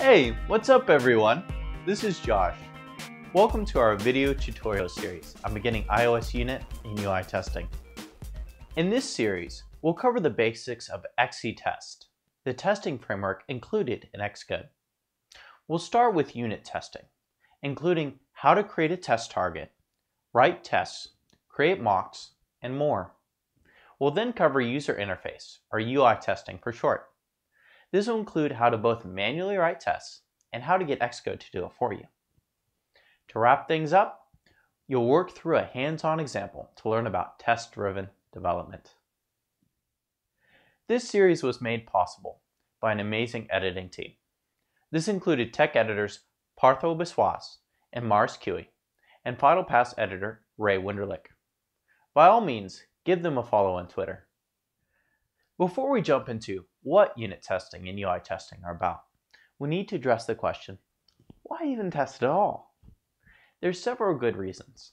Hey, what's up everyone? This is Josh. Welcome to our video tutorial series on beginning iOS unit and UI testing. In this series, we'll cover the basics of XCTest, the testing framework included in Xcode. We'll start with unit testing, including how to create a test target, write tests, create mocks, and more. We'll then cover user interface, or UI testing for short. This will include how to both manually write tests and how to get Xcode to do it for you. To wrap things up, you'll work through a hands-on example to learn about test-driven development. This series was made possible by an amazing editing team. This included tech editors Partho Biswas and Mars Cui, and Final Pass editor Ray Wenderlich. By all means, give them a follow on Twitter. Before we jump into what unit testing and UI testing are about, we need to address the question, why even test at all? There's several good reasons.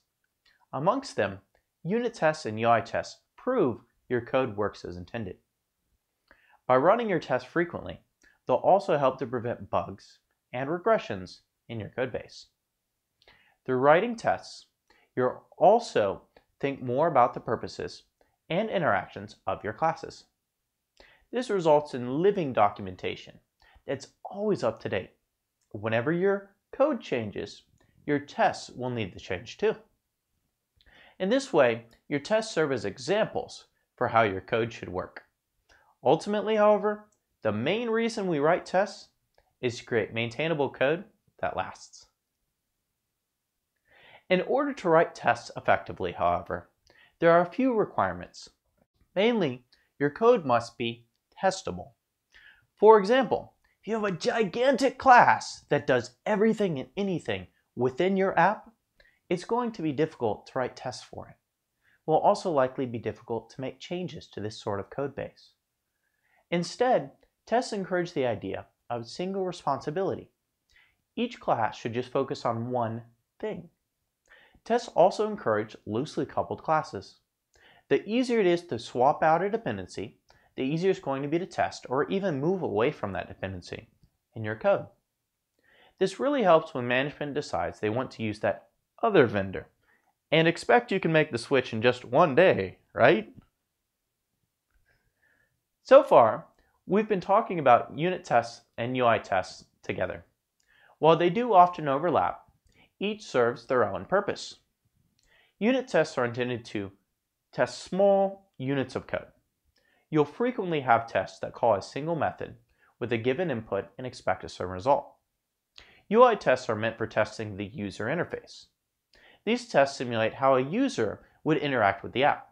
Amongst them, unit tests and UI tests prove your code works as intended. By running your tests frequently, they'll also help to prevent bugs and regressions in your codebase. Through writing tests, you'll also think more about the purposes and interactions of your classes. This results in living documentation that's always up to date. Whenever your code changes, your tests will need to change too. In this way, your tests serve as examples for how your code should work. Ultimately, however, the main reason we write tests is to create maintainable code that lasts. In order to write tests effectively, however, there are a few requirements. Mainly, your code must be testable. For example, if you have a gigantic class that does everything and anything within your app, it's going to be difficult to write tests for it. It will also likely be difficult to make changes to this sort of code base. Instead, tests encourage the idea of single responsibility. Each class should just focus on one thing. Tests also encourage loosely coupled classes. The easier it is to swap out a dependency, the easier it's going to be to test or even move away from that dependency in your code. This really helps when management decides they want to use that other vendor and expect you can make the switch in just one day, right? So far, we've been talking about unit tests and UI tests together. While they do often overlap, each serves their own purpose. Unit tests are intended to test small units of code. You'll frequently have tests that call a single method with a given input and expect a certain result. UI tests are meant for testing the user interface. These tests simulate how a user would interact with the app.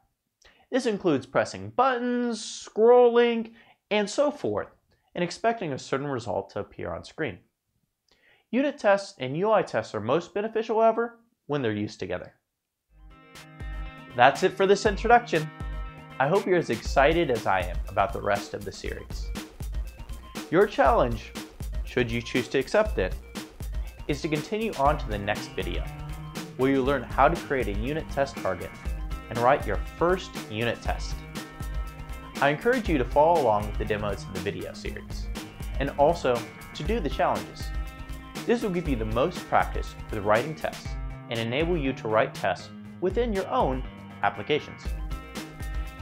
This includes pressing buttons, scrolling, and so forth, and expecting a certain result to appear on screen. Unit tests and UI tests are most beneficial, however, when they're used together. That's it for this introduction. I hope you're as excited as I am about the rest of the series. Your challenge, should you choose to accept it, is to continue on to the next video, where you learn how to create a unit test target and write your first unit test. I encourage you to follow along with the demos in the video series, and also to do the challenges. This will give you the most practice with writing tests and enable you to write tests within your own applications.